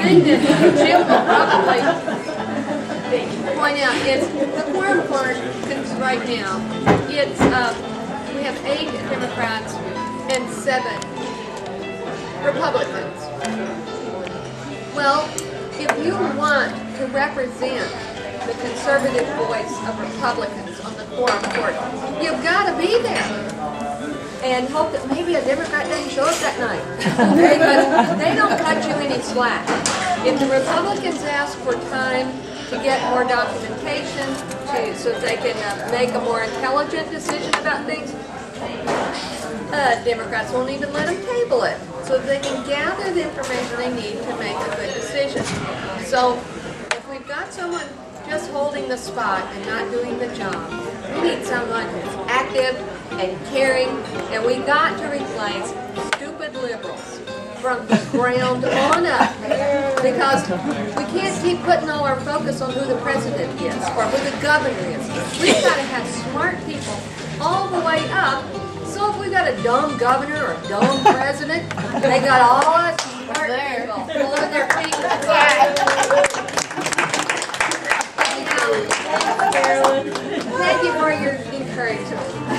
thing Jim will probably point out is the quorum because right now, it's, uh, we have eight Democrats and seven Republicans. Well, if you want to represent the conservative voice of Republicans on the quorum court, you've got to be there. And hope that maybe a Democrat doesn't show up that night. Okay, but they don't cut you any slack. If the Republicans ask for time to get more documentation, to, so they can uh, make a more intelligent decision about things, uh, Democrats won't even let them table it, so they can gather the information they need to make a good decision. So, if we've got someone just holding the spot and not doing the job, we need someone who's active and caring, and we got to replace stupid liberals from the ground on up because we can't keep putting all our focus on who the president is or who the governor is. We've got to have smart people all the way up. So if we got a dumb governor or a dumb president, they got all us smart there. people pulling their fingers. Thank you for your encouragement.